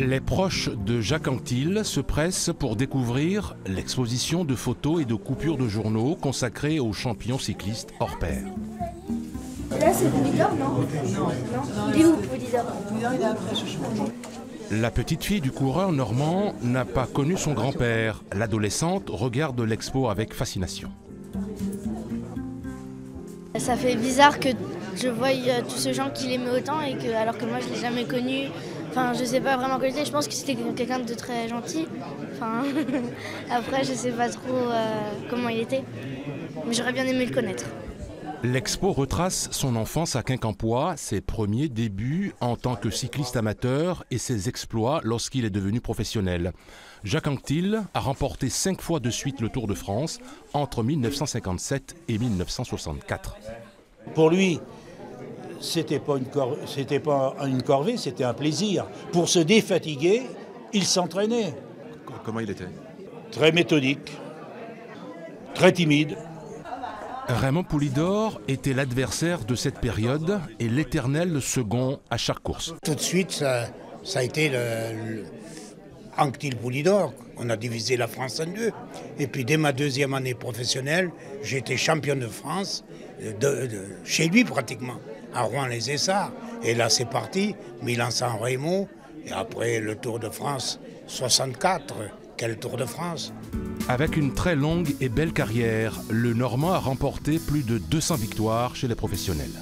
Les proches de Jacques Anquetil se pressent pour découvrir l'exposition de photos et de coupures de journaux consacrée aux champions cyclistes hors pair. Là, c'est Poulidor, non? Non. Il est où Poulidor La petite fille du coureur normand n'a pas connu son grand-père. L'adolescente regarde l'expo avec fascination. Ça fait bizarre que je voie euh, tous ces gens qui l'aimaient autant et que alors que moi je l'ai jamais connu. Enfin, je sais pas vraiment quoi dire. Je pense que c'était quelqu'un de très gentil. Enfin, après, je sais pas trop euh, comment il était. Mais j'aurais bien aimé le connaître. L'expo retrace son enfance à Quincampoix, ses premiers débuts en tant que cycliste amateur et ses exploits lorsqu'il est devenu professionnel. Jacques Anquetil a remporté cinq fois de suite le Tour de France entre 1957 et 1964. Pour lui, c'était pas une, c'était pas une corvée, c'était un plaisir. Pour se défatiguer, il s'entraînait. Comment il était? Très méthodique, très timide. Raymond Poulidor était l'adversaire de cette période et l'éternel second à chaque course. Tout de suite, ça, ça a été le, le Anctil Poulidor. On a divisé la France en deux. Et puis dès ma deuxième année professionnelle, été champion de France, de, de- chez lui pratiquement, à Rouen-les-Essarts. Et là, c'est parti, Milan-San Remo, et après le Tour de France 64. Quel Tour de France Avec une très longue et belle carrière, le Normand a remporté plus de 200 victoires chez les professionnels.